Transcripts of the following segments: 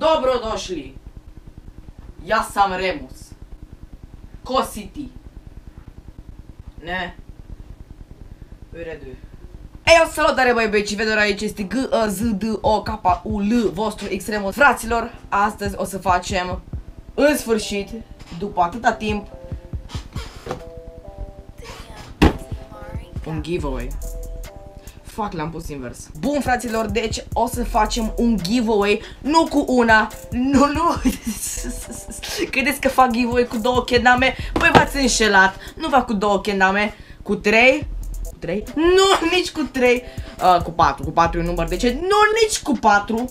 Dobrodošli! Ja sam Remus. Ko si ti? Ne? U redu je. Ei, o salutare băi băi, vedem aici este G, A, Z, D, O, K, U, L, vostru extremul. Fraților, astăzi o să facem, în sfârșit, după atâta timp, un giveaway. Fuck, l-am pus invers. Bun, fraților, deci o să facem un giveaway, nu cu una, nu, nu. Credeți că fac giveaway cu două chendame? Păi v-ați înșelat. Nu fac cu două chendame, cu trei. Cu trei? Nu, nici cu trei. Uh, cu patru, cu patru e un număr de ce? Nu, nici cu patru.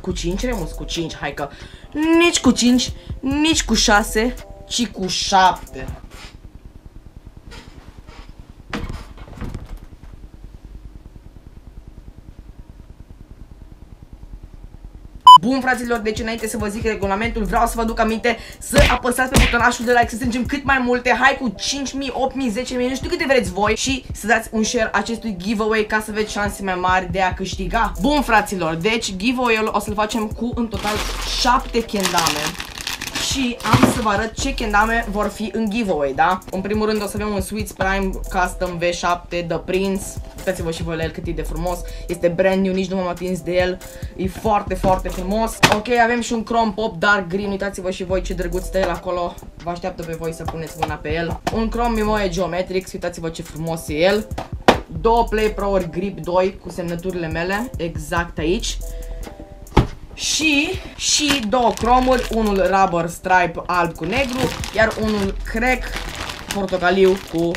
Cu cinci, Remus, cu cinci, hai că... Nici cu cinci, nici cu șase, ci cu șapte. Bun, fraților, deci înainte să vă zic regulamentul, vreau să vă duc aminte să apăsați pe butonașul de like, să strângem cât mai multe, hai cu 5.000, 8.000, 10.000, nu știu câte vreți voi și să dați un share acestui giveaway ca să aveți șanse mai mari de a câștiga. Bun, fraților, deci giveaway-ul o să-l facem cu în total 7 kendame și am să vă arăt ce kendame vor fi în giveaway, da? În primul rând o să avem un Sweets Prime Custom V7 The Prince. Uitați-vă și voi la el cât e de frumos. Este brand new, nici nu m-am atins de el. E foarte, foarte frumos. Ok, avem și un Chrome Pop Dark Green. Uitați-vă și voi ce drăguț stă el acolo. Vă așteaptă pe voi să puneți mâna pe el. Un Chrome Mimoe Geometrics. Uitați-vă ce frumos e el. Două Play Pro ori Grip 2 cu semnăturile mele Exact aici și, și două cromuri, unul rubber stripe alb cu negru, iar unul crack portocaliu cu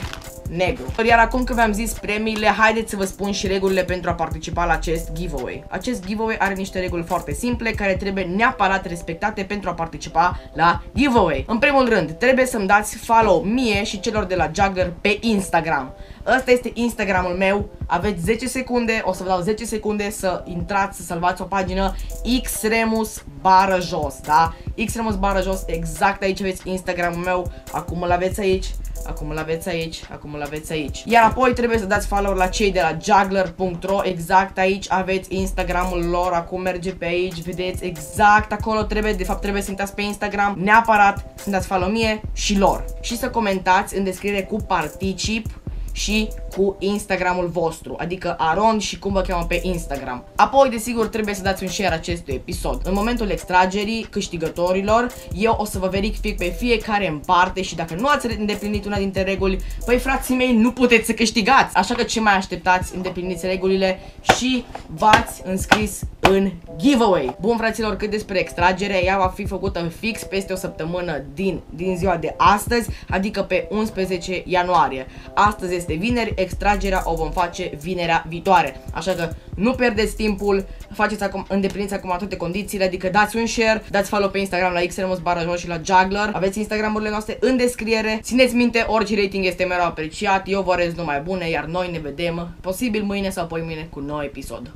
negru. Iar acum că v-am zis premiile, haideți să vă spun și regulile pentru a participa la acest giveaway. Acest giveaway are niște reguli foarte simple care trebuie neapărat respectate pentru a participa la giveaway. În primul rând, trebuie să-mi dați follow mie și celor de la Juggler pe Instagram. Ăsta este Instagramul meu, aveți 10 secunde, o să vă dau 10 secunde să intrați, să salvați o pagină xremus bară jos, da? xremus bară jos, exact aici aveți Instagramul meu, acum îl aveți aici, acum îl aveți aici, acum îl aveți aici. Iar apoi trebuie să dați follow la cei de la juggler.ro, exact aici aveți Instagramul lor, acum merge pe aici, vedeți, exact acolo trebuie, de fapt trebuie să intrați pe Instagram, neapărat să dați follow mie și lor. Și să comentați în descriere cu particip și cu Instagramul vostru, adică Aron și cum vă cheamă pe Instagram. Apoi, desigur, trebuie să dați un share acestui episod. În momentul extragerii câștigătorilor, eu o să vă verific pe fiecare în parte și dacă nu ați îndeplinit una dintre reguli, păi frații mei, nu puteți să câștigați. Așa că ce mai așteptați, îndepliniți regulile și v-ați înscris în giveaway. Bun, fraților, cât despre extragerea, ea va fi făcută fix peste o săptămână din, din ziua de astăzi, adică pe 11 ianuarie. Astăzi este vineri, extragerea o vom face vinerea viitoare. Așa că nu pierdeți timpul, faceți acum, îndepliniți acum toate condițiile, adică dați un share, dați follow pe Instagram la xremus barajos și la juggler, aveți Instagramurile noastre în descriere. Țineți minte, orice rating este mereu apreciat, eu vă urez numai bune, iar noi ne vedem posibil mâine sau poi mâine cu un nou episod.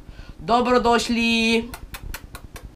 Dobrodošli!